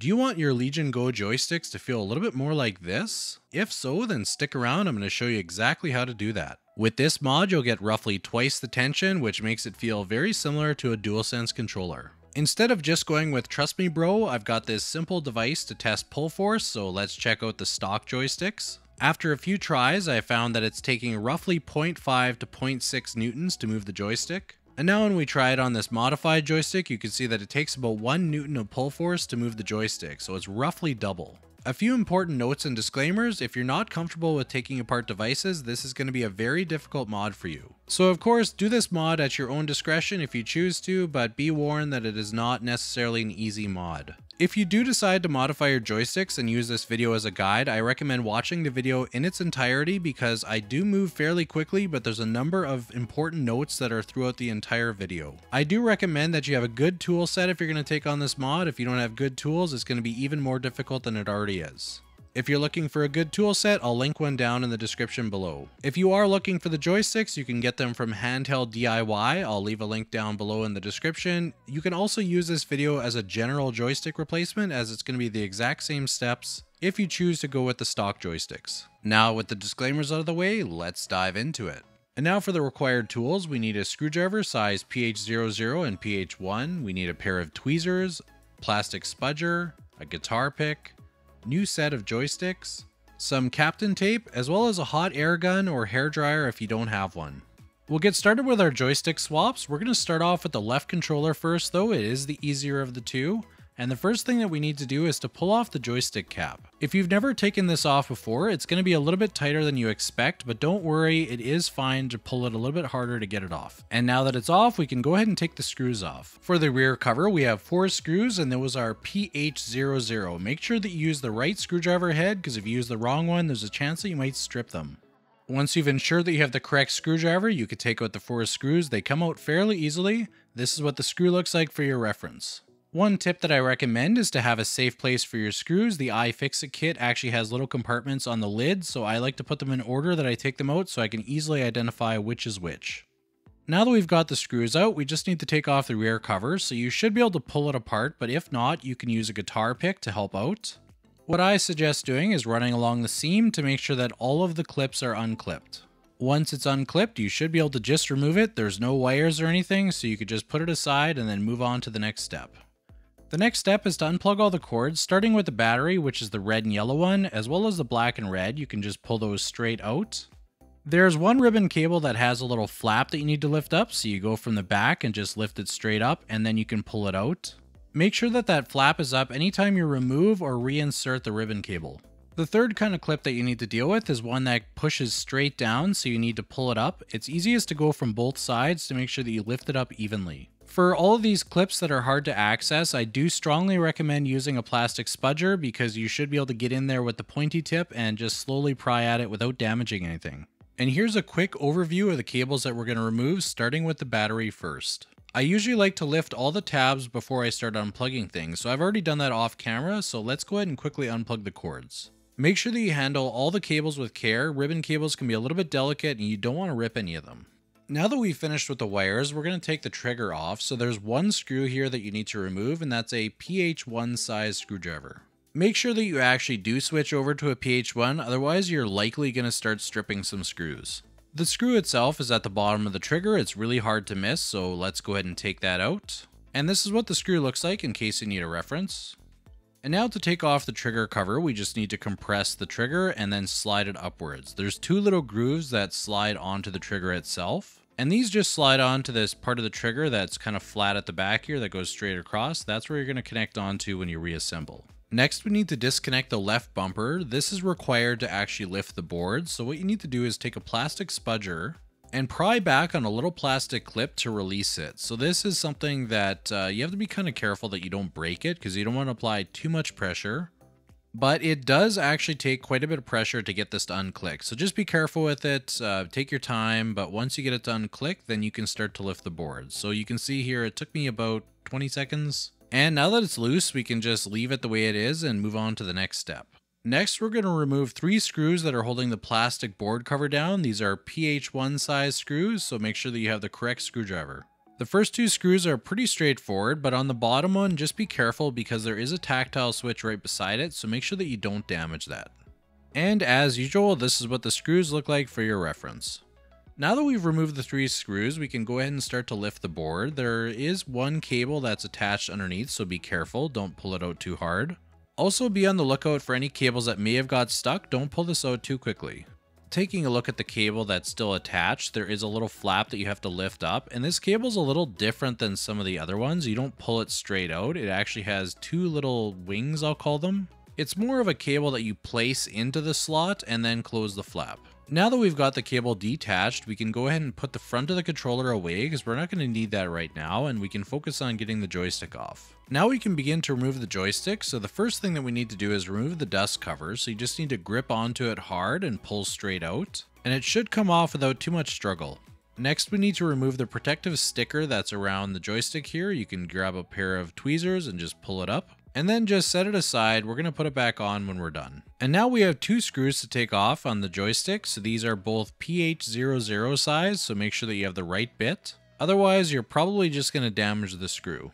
Do you want your Legion Go joysticks to feel a little bit more like this? If so, then stick around, I'm going to show you exactly how to do that. With this mod, you'll get roughly twice the tension, which makes it feel very similar to a DualSense controller. Instead of just going with Trust Me Bro, I've got this simple device to test pull force, so let's check out the stock joysticks. After a few tries, I found that it's taking roughly 0.5 to 0.6 newtons to move the joystick. And now when we try it on this modified joystick, you can see that it takes about 1 newton of pull force to move the joystick, so it's roughly double. A few important notes and disclaimers, if you're not comfortable with taking apart devices, this is going to be a very difficult mod for you. So of course, do this mod at your own discretion if you choose to, but be warned that it is not necessarily an easy mod. If you do decide to modify your joysticks and use this video as a guide, I recommend watching the video in its entirety because I do move fairly quickly, but there's a number of important notes that are throughout the entire video. I do recommend that you have a good tool set if you're going to take on this mod. If you don't have good tools, it's going to be even more difficult than it already is. If you're looking for a good tool set, I'll link one down in the description below. If you are looking for the joysticks, you can get them from Handheld DIY. I'll leave a link down below in the description. You can also use this video as a general joystick replacement as it's going to be the exact same steps if you choose to go with the stock joysticks. Now with the disclaimers out of the way, let's dive into it. And now for the required tools, we need a screwdriver size PH00 and PH1, we need a pair of tweezers, plastic spudger, a guitar pick, new set of joysticks, some Kapton tape, as well as a hot air gun or hair dryer if you don't have one. We'll get started with our joystick swaps. We're going to start off with the left controller first though, it is the easier of the two. And the first thing that we need to do is to pull off the joystick cap. If you've never taken this off before, it's going to be a little bit tighter than you expect, but don't worry, it is fine to pull it a little bit harder to get it off. And now that it's off, we can go ahead and take the screws off. For the rear cover, we have four screws and those are our PH00. Make sure that you use the right screwdriver head, because if you use the wrong one, there's a chance that you might strip them. Once you've ensured that you have the correct screwdriver, you can take out the four screws. They come out fairly easily. This is what the screw looks like for your reference. One tip that I recommend is to have a safe place for your screws. The iFixit kit actually has little compartments on the lid, so I like to put them in order that I take them out so I can easily identify which is which. Now that we've got the screws out, we just need to take off the rear cover, so you should be able to pull it apart, but if not, you can use a guitar pick to help out. What I suggest doing is running along the seam to make sure that all of the clips are unclipped. Once it's unclipped, you should be able to just remove it. There's no wires or anything, so you could just put it aside and then move on to the next step. The next step is to unplug all the cords, starting with the battery, which is the red and yellow one, as well as the black and red. You can just pull those straight out. There's one ribbon cable that has a little flap that you need to lift up, so you go from the back and just lift it straight up, and then you can pull it out. Make sure that that flap is up anytime you remove or reinsert the ribbon cable. The third kind of clip that you need to deal with is one that pushes straight down, so you need to pull it up. It's easiest to go from both sides to make sure that you lift it up evenly. For all of these clips that are hard to access, I do strongly recommend using a plastic spudger because you should be able to get in there with the pointy tip and just slowly pry at it without damaging anything. And here's a quick overview of the cables that we're going to remove, starting with the battery first. I usually like to lift all the tabs before I start unplugging things, so I've already done that off camera, so let's go ahead and quickly unplug the cords. Make sure that you handle all the cables with care. Ribbon cables can be a little bit delicate and you don't want to rip any of them. Now that we've finished with the wires, we're going to take the trigger off. So there's one screw here that you need to remove, and that's a PH1 size screwdriver. Make sure that you actually do switch over to a PH1, otherwise you're likely going to start stripping some screws. The screw itself is at the bottom of the trigger, it's really hard to miss, so let's go ahead and take that out. And this is what the screw looks like in case you need a reference. And now to take off the trigger cover, we just need to compress the trigger and then slide it upwards. There's two little grooves that slide onto the trigger itself. And these just slide onto this part of the trigger that's kind of flat at the back here that goes straight across. That's where you're going to connect onto when you reassemble. Next, we need to disconnect the left bumper. This is required to actually lift the board. So what you need to do is take a plastic spudger and pry back on a little plastic clip to release it. So this is something that uh, you have to be kind of careful that you don't break it because you don't want to apply too much pressure. But it does actually take quite a bit of pressure to get this to unclick. So just be careful with it, uh, take your time, but once you get it to unclick, then you can start to lift the board. So you can see here, it took me about 20 seconds. And now that it's loose, we can just leave it the way it is and move on to the next step. Next, we're going to remove three screws that are holding the plastic board cover down. These are PH1 size screws, so make sure that you have the correct screwdriver. The first two screws are pretty straightforward, but on the bottom one, just be careful because there is a tactile switch right beside it, so make sure that you don't damage that. And as usual, this is what the screws look like for your reference. Now that we've removed the three screws, we can go ahead and start to lift the board. There is one cable that's attached underneath, so be careful, don't pull it out too hard. Also be on the lookout for any cables that may have got stuck, don't pull this out too quickly. Taking a look at the cable that's still attached, there is a little flap that you have to lift up, and this cable is a little different than some of the other ones. You don't pull it straight out, it actually has two little wings, I'll call them. It's more of a cable that you place into the slot and then close the flap. Now that we've got the cable detached, we can go ahead and put the front of the controller away because we're not going to need that right now and we can focus on getting the joystick off. Now we can begin to remove the joystick, so the first thing that we need to do is remove the dust cover, so you just need to grip onto it hard and pull straight out, and it should come off without too much struggle. Next we need to remove the protective sticker that's around the joystick here, you can grab a pair of tweezers and just pull it up and then just set it aside. We're going to put it back on when we're done. And now we have two screws to take off on the joystick. So these are both PH00 size, so make sure that you have the right bit. Otherwise, you're probably just going to damage the screw.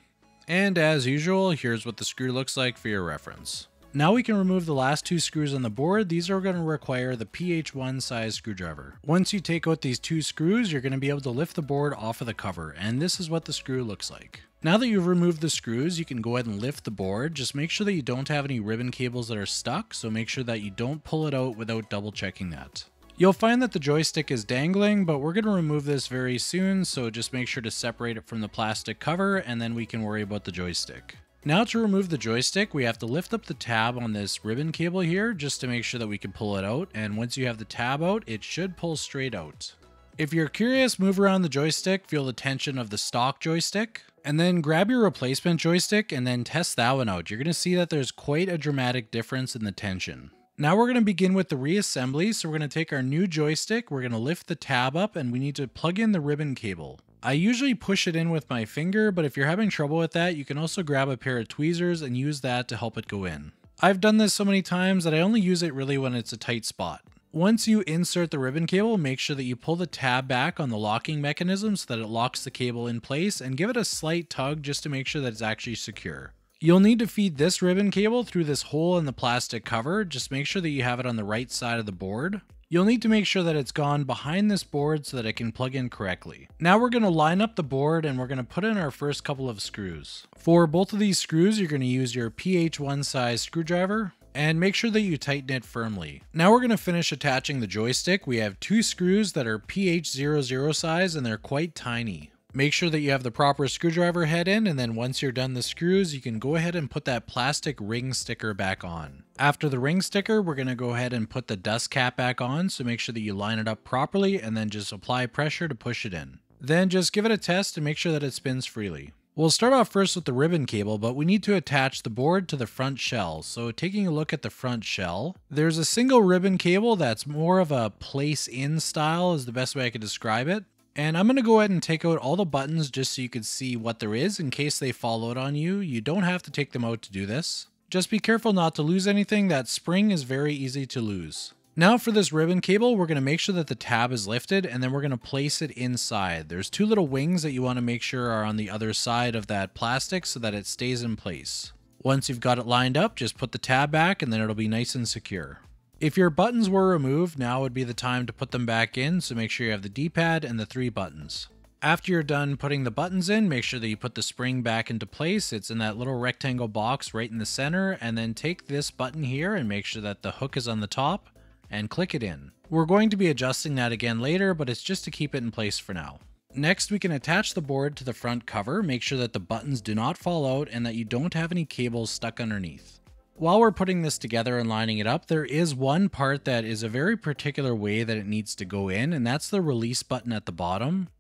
And as usual, here's what the screw looks like for your reference. Now we can remove the last two screws on the board. These are going to require the PH1 size screwdriver. Once you take out these two screws, you're going to be able to lift the board off of the cover, and this is what the screw looks like. Now that you've removed the screws, you can go ahead and lift the board. Just make sure that you don't have any ribbon cables that are stuck, so make sure that you don't pull it out without double checking that. You'll find that the joystick is dangling, but we're going to remove this very soon, so just make sure to separate it from the plastic cover, and then we can worry about the joystick. Now to remove the joystick, we have to lift up the tab on this ribbon cable here, just to make sure that we can pull it out, and once you have the tab out, it should pull straight out. If you're curious, move around the joystick, feel the tension of the stock joystick, and then grab your replacement joystick and then test that one out. You're going to see that there's quite a dramatic difference in the tension. Now we're going to begin with the reassembly. So we're going to take our new joystick, we're going to lift the tab up and we need to plug in the ribbon cable. I usually push it in with my finger, but if you're having trouble with that, you can also grab a pair of tweezers and use that to help it go in. I've done this so many times that I only use it really when it's a tight spot. Once you insert the ribbon cable, make sure that you pull the tab back on the locking mechanism so that it locks the cable in place and give it a slight tug just to make sure that it's actually secure. You'll need to feed this ribbon cable through this hole in the plastic cover. Just make sure that you have it on the right side of the board. You'll need to make sure that it's gone behind this board so that it can plug in correctly. Now we're going to line up the board and we're going to put in our first couple of screws. For both of these screws, you're going to use your PH1 size screwdriver and make sure that you tighten it firmly. Now we're going to finish attaching the joystick. We have two screws that are PH00 size and they're quite tiny. Make sure that you have the proper screwdriver head in and then once you're done the screws, you can go ahead and put that plastic ring sticker back on. After the ring sticker, we're going to go ahead and put the dust cap back on, so make sure that you line it up properly and then just apply pressure to push it in. Then just give it a test and make sure that it spins freely. We'll start off first with the ribbon cable, but we need to attach the board to the front shell. So taking a look at the front shell, there's a single ribbon cable that's more of a place in style is the best way I could describe it. And I'm going to go ahead and take out all the buttons just so you can see what there is in case they fall out on you. You don't have to take them out to do this. Just be careful not to lose anything. That spring is very easy to lose. Now for this ribbon cable, we're going to make sure that the tab is lifted and then we're going to place it inside. There's two little wings that you want to make sure are on the other side of that plastic so that it stays in place. Once you've got it lined up, just put the tab back and then it'll be nice and secure. If your buttons were removed, now would be the time to put them back in, so make sure you have the D-pad and the three buttons. After you're done putting the buttons in, make sure that you put the spring back into place. It's in that little rectangle box right in the center, and then take this button here and make sure that the hook is on the top and click it in. We're going to be adjusting that again later, but it's just to keep it in place for now. Next, we can attach the board to the front cover, make sure that the buttons do not fall out and that you don't have any cables stuck underneath. While we're putting this together and lining it up, there is one part that is a very particular way that it needs to go in, and that's the release button at the bottom.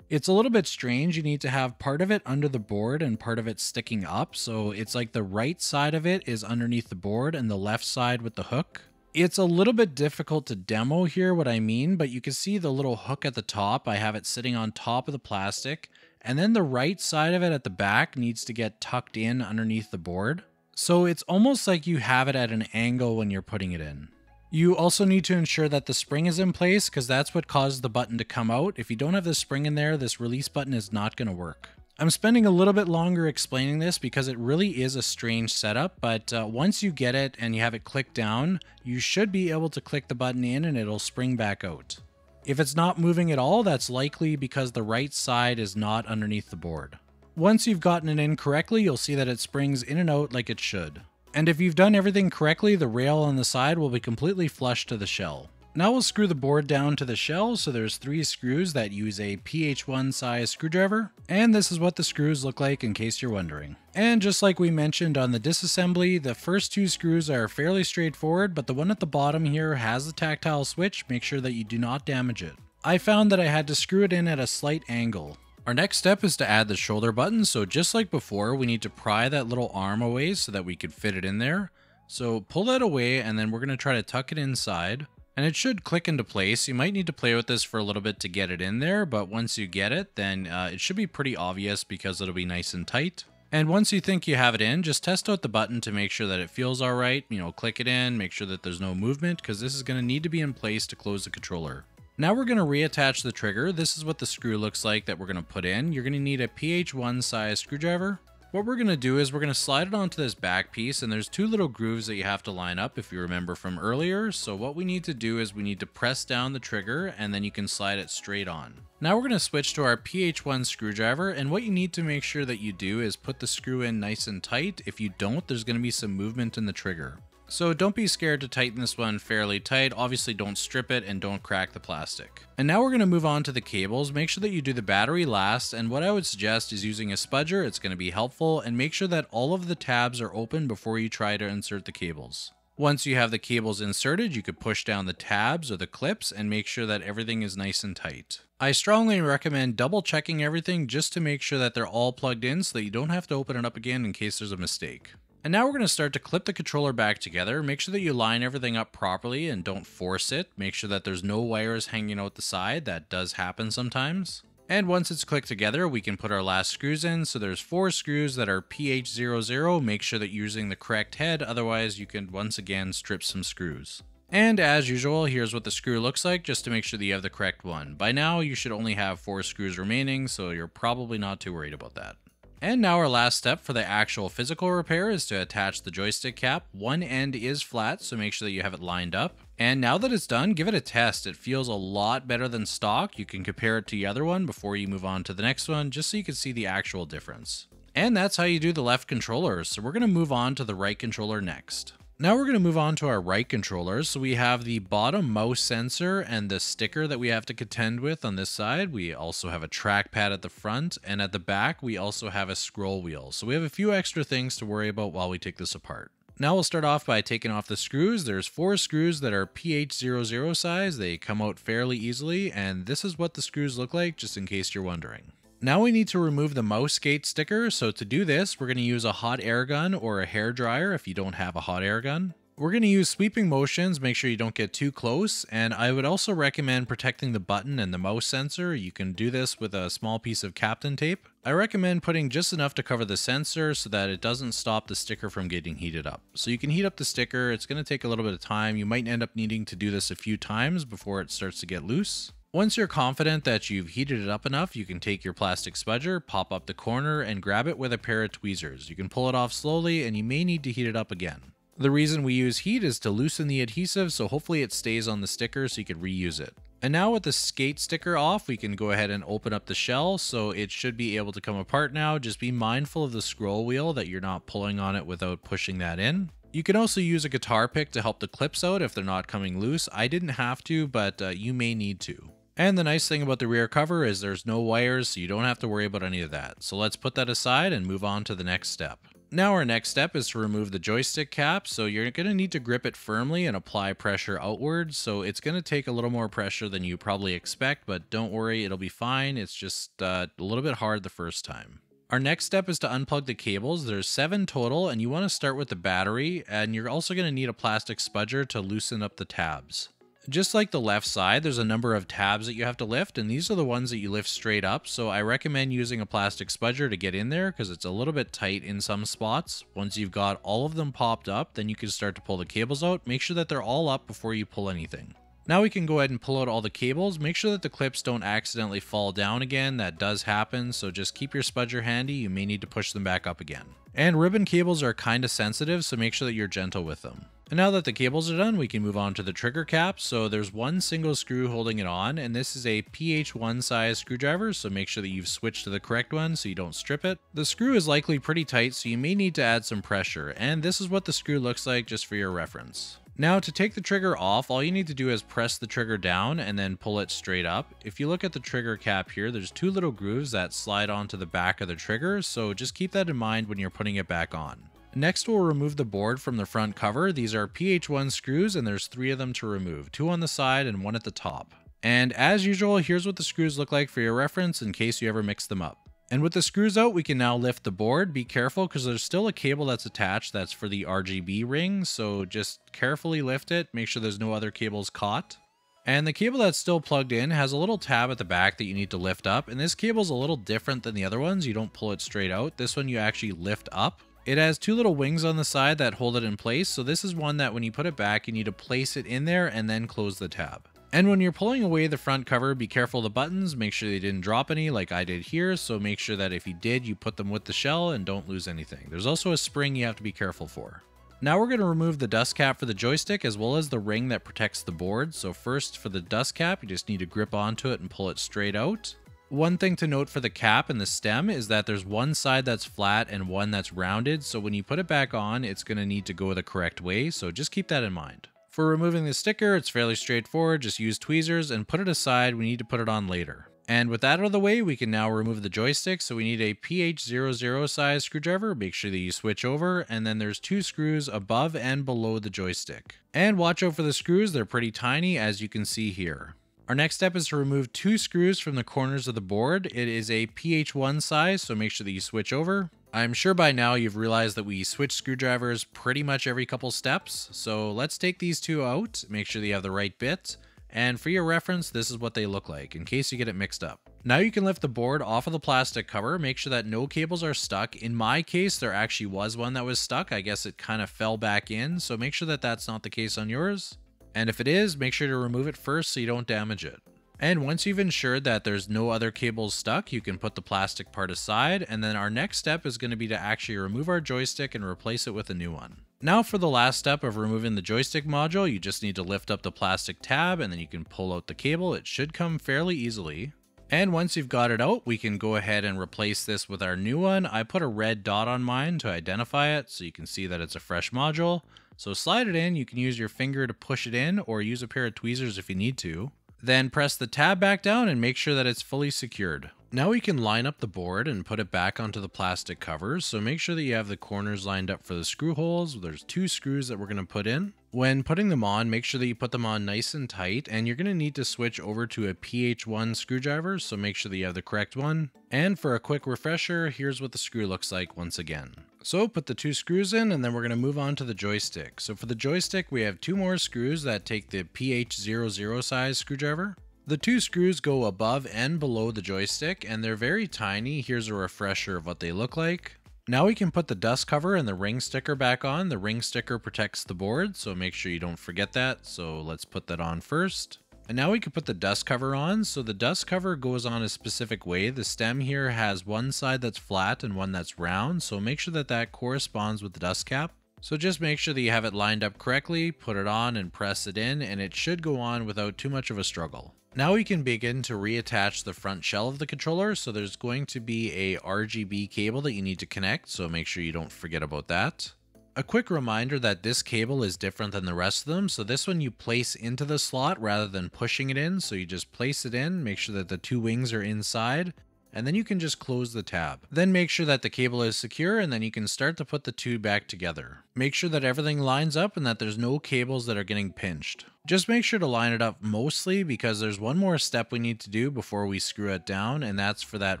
It's a little bit strange. You need to have part of it under the board and part of it sticking up. So it's like the right side of it is underneath the board and the left side with the hook. It's a little bit difficult to demo here what I mean, but you can see the little hook at the top. I have it sitting on top of the plastic. And then the right side of it at the back needs to get tucked in underneath the board. So it's almost like you have it at an angle when you're putting it in. You also need to ensure that the spring is in place because that's what causes the button to come out. If you don't have the spring in there, this release button is not going to work. I'm spending a little bit longer explaining this because it really is a strange setup, but uh, once you get it and you have it clicked down, you should be able to click the button in and it'll spring back out. If it's not moving at all, that's likely because the right side is not underneath the board. Once you've gotten it in correctly, you'll see that it springs in and out like it should. And if you've done everything correctly, the rail on the side will be completely flush to the shell. Now we'll screw the board down to the shell, so there's three screws that use a PH1 size screwdriver, and this is what the screws look like in case you're wondering. And just like we mentioned on the disassembly, the first two screws are fairly straightforward, but the one at the bottom here has the tactile switch, make sure that you do not damage it. I found that I had to screw it in at a slight angle. Our next step is to add the shoulder button, so just like before, we need to pry that little arm away so that we could fit it in there. So pull that away and then we're going to try to tuck it inside. And it should click into place. You might need to play with this for a little bit to get it in there, but once you get it, then uh, it should be pretty obvious because it'll be nice and tight. And once you think you have it in, just test out the button to make sure that it feels all right. You know, click it in, make sure that there's no movement because this is going to need to be in place to close the controller. Now we're going to reattach the trigger. This is what the screw looks like that we're going to put in. You're going to need a PH1 size screwdriver. What we're going to do is we're going to slide it onto this back piece and there's two little grooves that you have to line up if you remember from earlier. So what we need to do is we need to press down the trigger and then you can slide it straight on. Now we're going to switch to our PH1 screwdriver and what you need to make sure that you do is put the screw in nice and tight. If you don't, there's going to be some movement in the trigger. So don't be scared to tighten this one fairly tight. Obviously don't strip it and don't crack the plastic. And now we're going to move on to the cables. Make sure that you do the battery last. And what I would suggest is using a spudger. It's going to be helpful. And make sure that all of the tabs are open before you try to insert the cables. Once you have the cables inserted, you could push down the tabs or the clips and make sure that everything is nice and tight. I strongly recommend double checking everything just to make sure that they're all plugged in so that you don't have to open it up again in case there's a mistake. And now we're going to start to clip the controller back together. Make sure that you line everything up properly and don't force it. Make sure that there's no wires hanging out the side. That does happen sometimes. And once it's clicked together, we can put our last screws in. So there's four screws that are PH00. Make sure that you're using the correct head. Otherwise, you can once again strip some screws. And as usual, here's what the screw looks like just to make sure that you have the correct one. By now, you should only have four screws remaining, so you're probably not too worried about that. And now our last step for the actual physical repair is to attach the joystick cap. One end is flat, so make sure that you have it lined up. And now that it's done, give it a test. It feels a lot better than stock. You can compare it to the other one before you move on to the next one, just so you can see the actual difference. And that's how you do the left controller. So we're going to move on to the right controller next. Now we're going to move on to our right controllers. So we have the bottom mouse sensor and the sticker that we have to contend with on this side. We also have a trackpad at the front and at the back we also have a scroll wheel. So we have a few extra things to worry about while we take this apart. Now we'll start off by taking off the screws. There's four screws that are PH00 size. They come out fairly easily and this is what the screws look like just in case you're wondering. Now we need to remove the mouse skate sticker, so to do this, we're going to use a hot air gun or a hair dryer if you don't have a hot air gun. We're going to use sweeping motions, make sure you don't get too close, and I would also recommend protecting the button and the mouse sensor. You can do this with a small piece of Kapton tape. I recommend putting just enough to cover the sensor so that it doesn't stop the sticker from getting heated up. So you can heat up the sticker, it's going to take a little bit of time. You might end up needing to do this a few times before it starts to get loose. Once you're confident that you've heated it up enough, you can take your plastic spudger, pop up the corner, and grab it with a pair of tweezers. You can pull it off slowly, and you may need to heat it up again. The reason we use heat is to loosen the adhesive, so hopefully it stays on the sticker so you can reuse it. And now with the skate sticker off, we can go ahead and open up the shell, so it should be able to come apart now. Just be mindful of the scroll wheel that you're not pulling on it without pushing that in. You can also use a guitar pick to help the clips out if they're not coming loose. I didn't have to, but uh, you may need to. And the nice thing about the rear cover is there's no wires, so you don't have to worry about any of that. So let's put that aside and move on to the next step. Now our next step is to remove the joystick cap, so you're going to need to grip it firmly and apply pressure outwards, so it's going to take a little more pressure than you probably expect, but don't worry, it'll be fine, it's just uh, a little bit hard the first time. Our next step is to unplug the cables. There's seven total, and you want to start with the battery, and you're also going to need a plastic spudger to loosen up the tabs. Just like the left side, there's a number of tabs that you have to lift, and these are the ones that you lift straight up. So I recommend using a plastic spudger to get in there because it's a little bit tight in some spots. Once you've got all of them popped up, then you can start to pull the cables out. Make sure that they're all up before you pull anything. Now we can go ahead and pull out all the cables. Make sure that the clips don't accidentally fall down again. That does happen, so just keep your spudger handy. You may need to push them back up again. And ribbon cables are kind of sensitive, so make sure that you're gentle with them. And now that the cables are done, we can move on to the trigger cap. So there's one single screw holding it on, and this is a PH1 size screwdriver, so make sure that you've switched to the correct one so you don't strip it. The screw is likely pretty tight, so you may need to add some pressure, and this is what the screw looks like just for your reference. Now to take the trigger off, all you need to do is press the trigger down and then pull it straight up. If you look at the trigger cap here, there's two little grooves that slide onto the back of the trigger, so just keep that in mind when you're putting it back on. Next we'll remove the board from the front cover. These are PH1 screws and there's three of them to remove, two on the side and one at the top. And as usual, here's what the screws look like for your reference in case you ever mix them up. And with the screws out, we can now lift the board. Be careful because there's still a cable that's attached that's for the RGB ring. So just carefully lift it. Make sure there's no other cables caught. And the cable that's still plugged in has a little tab at the back that you need to lift up. And this cable is a little different than the other ones. You don't pull it straight out. This one you actually lift up. It has two little wings on the side that hold it in place. So this is one that when you put it back, you need to place it in there and then close the tab. And when you're pulling away the front cover, be careful the buttons, make sure they didn't drop any like I did here, so make sure that if you did, you put them with the shell and don't lose anything. There's also a spring you have to be careful for. Now we're going to remove the dust cap for the joystick as well as the ring that protects the board. So first for the dust cap, you just need to grip onto it and pull it straight out. One thing to note for the cap and the stem is that there's one side that's flat and one that's rounded. So when you put it back on, it's going to need to go the correct way. So just keep that in mind. For removing the sticker, it's fairly straightforward. Just use tweezers and put it aside. We need to put it on later. And with that out of the way, we can now remove the joystick. So we need a PH00 size screwdriver. Make sure that you switch over. And then there's two screws above and below the joystick. And watch out for the screws. They're pretty tiny as you can see here. Our next step is to remove two screws from the corners of the board. It is a PH1 size, so make sure that you switch over. I'm sure by now you've realized that we switch screwdrivers pretty much every couple steps, so let's take these two out, make sure you have the right bit, and for your reference, this is what they look like, in case you get it mixed up. Now you can lift the board off of the plastic cover, make sure that no cables are stuck. In my case, there actually was one that was stuck, I guess it kind of fell back in, so make sure that that's not the case on yours. And if it is, make sure to remove it first so you don't damage it. And once you've ensured that there's no other cables stuck, you can put the plastic part aside. And then our next step is going to be to actually remove our joystick and replace it with a new one. Now for the last step of removing the joystick module, you just need to lift up the plastic tab and then you can pull out the cable. It should come fairly easily. And once you've got it out, we can go ahead and replace this with our new one. I put a red dot on mine to identify it so you can see that it's a fresh module. So slide it in, you can use your finger to push it in or use a pair of tweezers if you need to. Then press the tab back down and make sure that it's fully secured. Now we can line up the board and put it back onto the plastic covers, so make sure that you have the corners lined up for the screw holes. There's two screws that we're going to put in. When putting them on, make sure that you put them on nice and tight, and you're going to need to switch over to a PH1 screwdriver, so make sure that you have the correct one. And for a quick refresher, here's what the screw looks like once again. So put the two screws in and then we're going to move on to the joystick. So for the joystick, we have two more screws that take the PH00 size screwdriver. The two screws go above and below the joystick and they're very tiny. Here's a refresher of what they look like. Now we can put the dust cover and the ring sticker back on. The ring sticker protects the board, so make sure you don't forget that. So let's put that on first. And now we can put the dust cover on. So the dust cover goes on a specific way. The stem here has one side that's flat and one that's round. So make sure that that corresponds with the dust cap. So just make sure that you have it lined up correctly, put it on and press it in, and it should go on without too much of a struggle. Now we can begin to reattach the front shell of the controller. So there's going to be a RGB cable that you need to connect. So make sure you don't forget about that. A quick reminder that this cable is different than the rest of them. So this one you place into the slot rather than pushing it in. So you just place it in, make sure that the two wings are inside, and then you can just close the tab. Then make sure that the cable is secure and then you can start to put the two back together. Make sure that everything lines up and that there's no cables that are getting pinched. Just make sure to line it up mostly because there's one more step we need to do before we screw it down and that's for that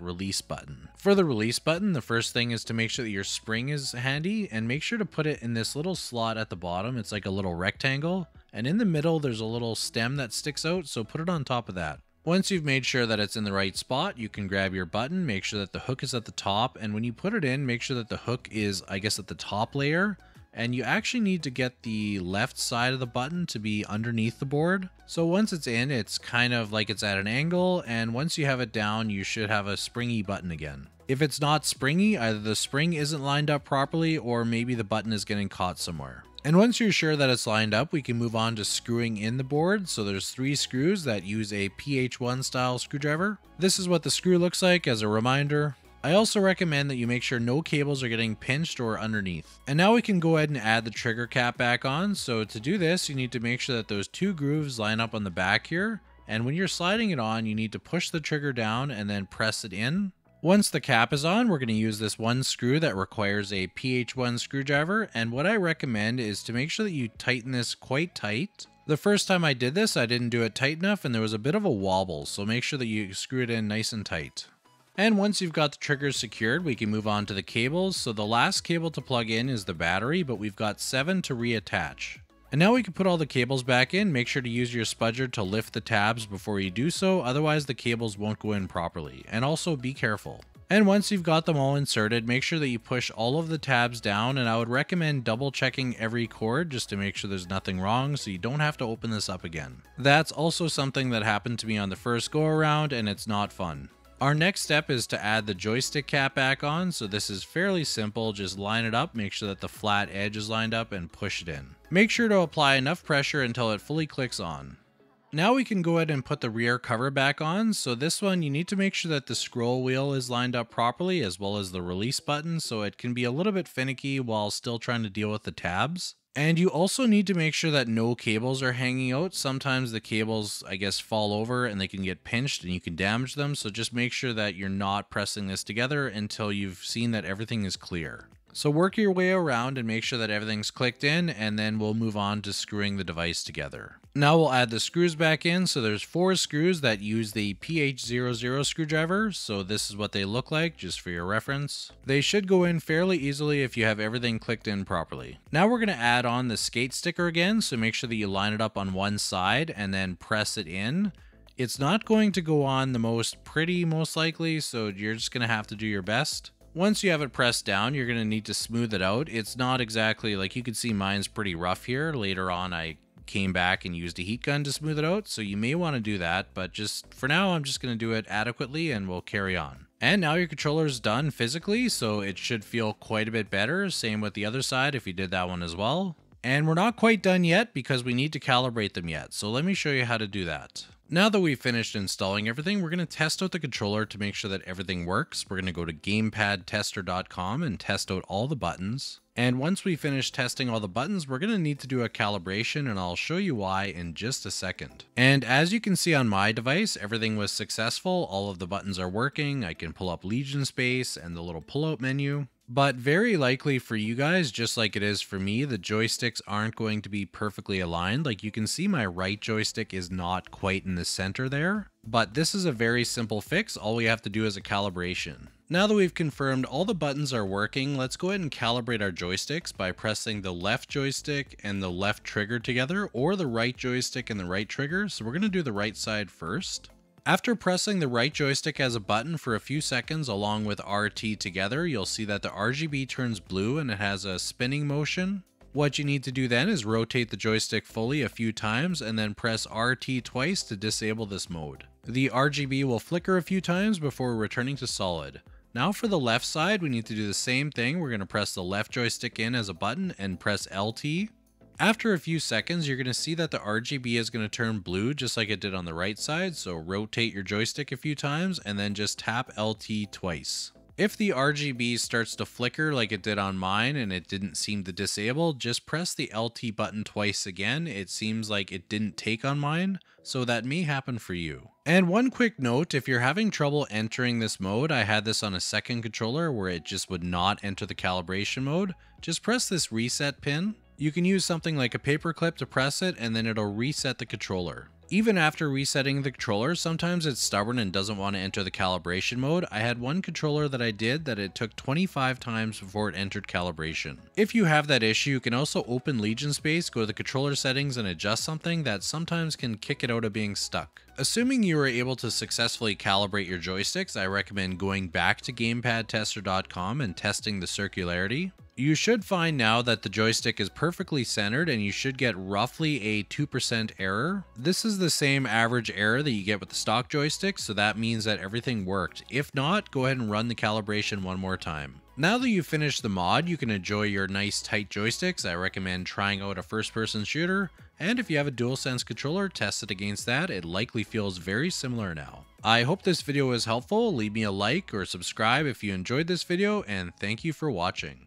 release button. For the release button, the first thing is to make sure that your spring is handy and make sure to put it in this little slot at the bottom. It's like a little rectangle and in the middle there's a little stem that sticks out, so put it on top of that. Once you've made sure that it's in the right spot, you can grab your button, make sure that the hook is at the top, and when you put it in, make sure that the hook is, I guess, at the top layer, and you actually need to get the left side of the button to be underneath the board. So once it's in, it's kind of like it's at an angle, and once you have it down, you should have a springy button again. If it's not springy, either the spring isn't lined up properly or maybe the button is getting caught somewhere. And once you're sure that it's lined up, we can move on to screwing in the board. So there's three screws that use a PH1 style screwdriver. This is what the screw looks like as a reminder. I also recommend that you make sure no cables are getting pinched or underneath. And now we can go ahead and add the trigger cap back on. So to do this, you need to make sure that those two grooves line up on the back here. And when you're sliding it on, you need to push the trigger down and then press it in. Once the cap is on, we're going to use this one screw that requires a PH1 screwdriver. And what I recommend is to make sure that you tighten this quite tight. The first time I did this, I didn't do it tight enough and there was a bit of a wobble. So make sure that you screw it in nice and tight. And once you've got the triggers secured, we can move on to the cables. So the last cable to plug in is the battery, but we've got seven to reattach. And now we can put all the cables back in. Make sure to use your spudger to lift the tabs before you do so, otherwise the cables won't go in properly. And also be careful. And once you've got them all inserted, make sure that you push all of the tabs down and I would recommend double checking every cord just to make sure there's nothing wrong so you don't have to open this up again. That's also something that happened to me on the first go around and it's not fun. Our next step is to add the joystick cap back on, so this is fairly simple, just line it up, make sure that the flat edge is lined up and push it in. Make sure to apply enough pressure until it fully clicks on. Now we can go ahead and put the rear cover back on, so this one you need to make sure that the scroll wheel is lined up properly as well as the release button so it can be a little bit finicky while still trying to deal with the tabs. And you also need to make sure that no cables are hanging out. Sometimes the cables, I guess, fall over and they can get pinched and you can damage them. So just make sure that you're not pressing this together until you've seen that everything is clear. So work your way around and make sure that everything's clicked in and then we'll move on to screwing the device together. Now we'll add the screws back in. So there's four screws that use the PH00 screwdriver. So this is what they look like just for your reference. They should go in fairly easily if you have everything clicked in properly. Now we're going to add on the skate sticker again. So make sure that you line it up on one side and then press it in. It's not going to go on the most pretty most likely. So you're just going to have to do your best. Once you have it pressed down, you're going to need to smooth it out. It's not exactly like you can see mine's pretty rough here. Later on, I came back and used a heat gun to smooth it out, so you may want to do that, but just for now, I'm just going to do it adequately and we'll carry on. And now your controller is done physically, so it should feel quite a bit better. Same with the other side if you did that one as well. And we're not quite done yet because we need to calibrate them yet, so let me show you how to do that. Now that we've finished installing everything, we're going to test out the controller to make sure that everything works. We're going to go to gamepadtester.com and test out all the buttons. And once we finish testing all the buttons, we're going to need to do a calibration and I'll show you why in just a second. And as you can see on my device, everything was successful. All of the buttons are working. I can pull up Legion Space and the little pull-out menu. But very likely for you guys, just like it is for me, the joysticks aren't going to be perfectly aligned. Like you can see my right joystick is not quite in the center there, but this is a very simple fix. All we have to do is a calibration. Now that we've confirmed all the buttons are working, let's go ahead and calibrate our joysticks by pressing the left joystick and the left trigger together or the right joystick and the right trigger. So we're going to do the right side first. After pressing the right joystick as a button for a few seconds along with RT together, you'll see that the RGB turns blue and it has a spinning motion. What you need to do then is rotate the joystick fully a few times and then press RT twice to disable this mode. The RGB will flicker a few times before returning to solid. Now for the left side, we need to do the same thing. We're going to press the left joystick in as a button and press LT. After a few seconds, you're going to see that the RGB is going to turn blue just like it did on the right side, so rotate your joystick a few times and then just tap LT twice. If the RGB starts to flicker like it did on mine and it didn't seem to disable, just press the LT button twice again. It seems like it didn't take on mine, so that may happen for you. And one quick note, if you're having trouble entering this mode, I had this on a second controller where it just would not enter the calibration mode, just press this reset pin you can use something like a paperclip to press it and then it'll reset the controller. Even after resetting the controller, sometimes it's stubborn and doesn't want to enter the calibration mode. I had one controller that I did that it took 25 times before it entered calibration. If you have that issue, you can also open Legion Space, go to the controller settings and adjust something that sometimes can kick it out of being stuck. Assuming you were able to successfully calibrate your joysticks, I recommend going back to gamepadtester.com and testing the circularity. You should find now that the joystick is perfectly centered and you should get roughly a 2% error. This is the same average error that you get with the stock joystick, so that means that everything worked. If not, go ahead and run the calibration one more time. Now that you've finished the mod, you can enjoy your nice tight joysticks. I recommend trying out a first person shooter, and if you have a DualSense controller, test it against that. It likely feels very similar now. I hope this video was helpful. Leave me a like or subscribe if you enjoyed this video, and thank you for watching.